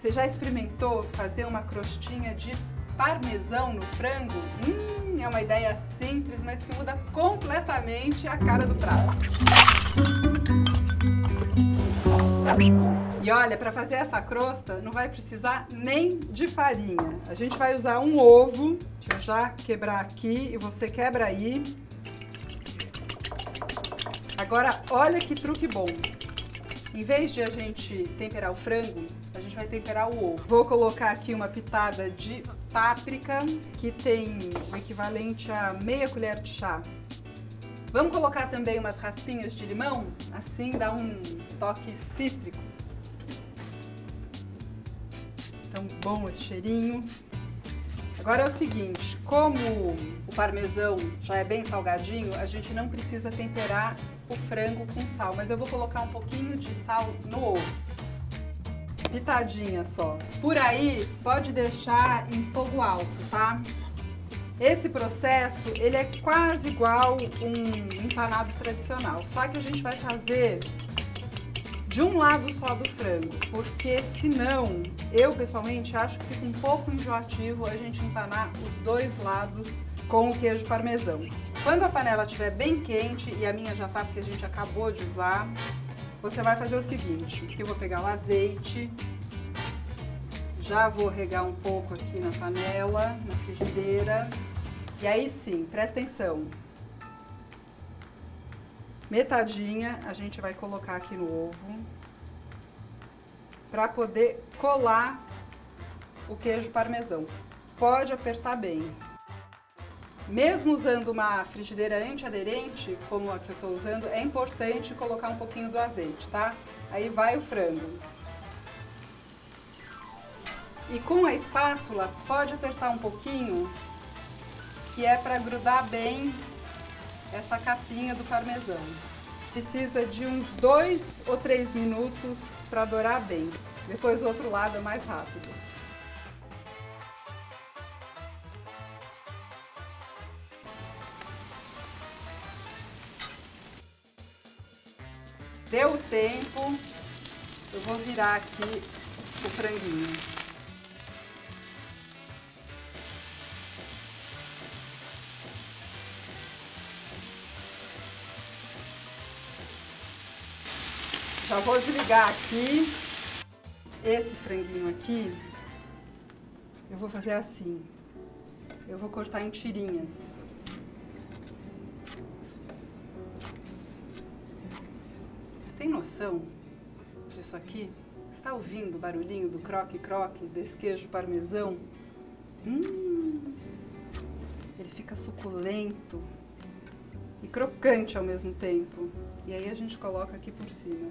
Você já experimentou fazer uma crostinha de parmesão no frango? Hum, é uma ideia simples, mas que muda completamente a cara do prato. E olha, para fazer essa crosta não vai precisar nem de farinha. A gente vai usar um ovo, deixa eu já quebrar aqui e você quebra aí. Agora, olha que truque bom. Em vez de a gente temperar o frango, a gente vai temperar o ovo. Vou colocar aqui uma pitada de páprica, que tem o equivalente a meia colher de chá. Vamos colocar também umas raspinhas de limão, assim dá um toque cítrico. Então, bom esse cheirinho. Agora é o seguinte, como o parmesão já é bem salgadinho, a gente não precisa temperar o frango com sal, mas eu vou colocar um pouquinho de sal no ovo. Pitadinha só. Por aí, pode deixar em fogo alto, tá? Esse processo, ele é quase igual um empanado tradicional, só que a gente vai fazer de um lado só do frango, porque senão, eu pessoalmente acho que fica um pouco enjoativo a gente empanar os dois lados com o queijo parmesão. Quando a panela estiver bem quente, e a minha já tá porque a gente acabou de usar, você vai fazer o seguinte, eu vou pegar o azeite, já vou regar um pouco aqui na panela, na frigideira, e aí sim, presta atenção, metadinha a gente vai colocar aqui no ovo para poder colar o queijo parmesão. Pode apertar bem. Mesmo usando uma frigideira antiaderente, como a que eu estou usando, é importante colocar um pouquinho do azeite, tá? Aí vai o frango. E com a espátula, pode apertar um pouquinho, que é para grudar bem essa capinha do parmesão. Precisa de uns dois ou três minutos para dourar bem. Depois o outro lado é mais rápido. Deu o tempo, eu vou virar aqui o franguinho. Já vou desligar aqui. Esse franguinho aqui, eu vou fazer assim. Eu vou cortar em tirinhas. Você tem noção disso aqui? Está ouvindo o barulhinho do croque-croque desse queijo parmesão? Hum, ele fica suculento crocante ao mesmo tempo. E aí a gente coloca aqui por cima.